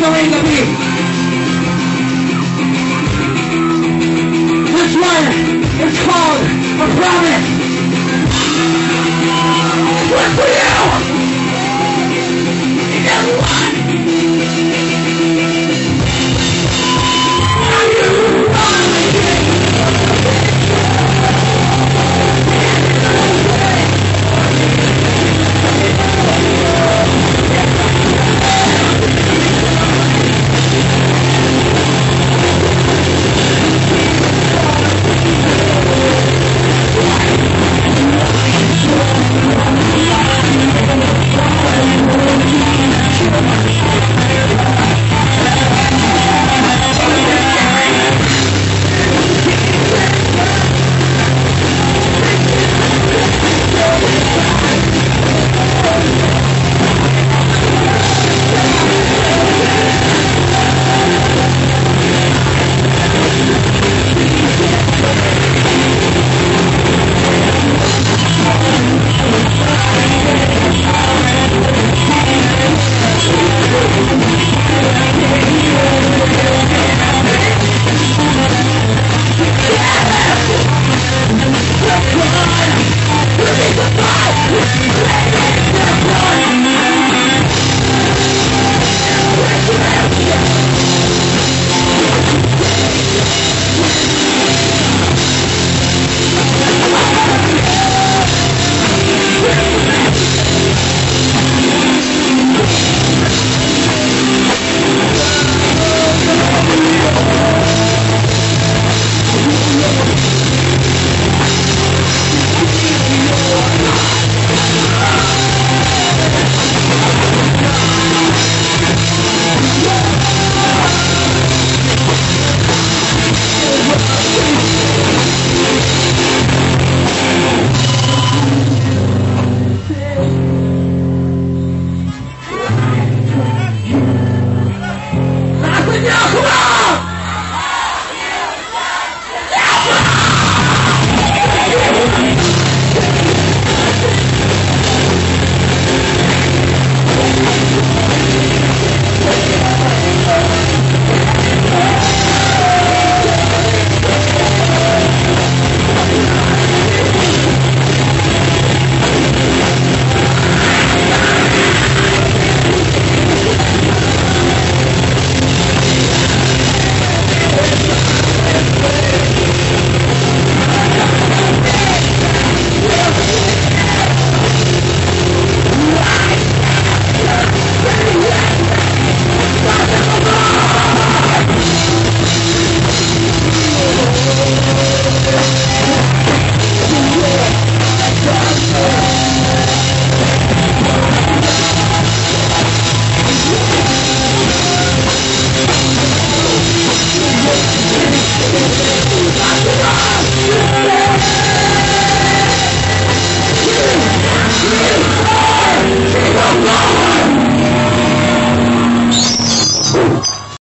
ngayong gabi.